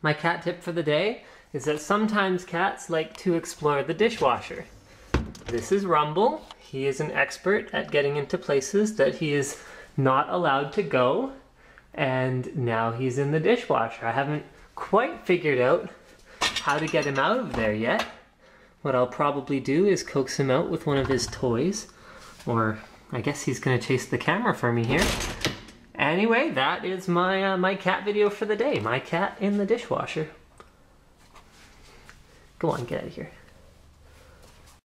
My cat tip for the day is that sometimes cats like to explore the dishwasher. This is Rumble. He is an expert at getting into places that he is not allowed to go, and now he's in the dishwasher. I haven't quite figured out how to get him out of there yet. What I'll probably do is coax him out with one of his toys, or I guess he's gonna chase the camera for me here. Anyway, that is my uh, my cat video for the day. My cat in the dishwasher. Go on, get out of here.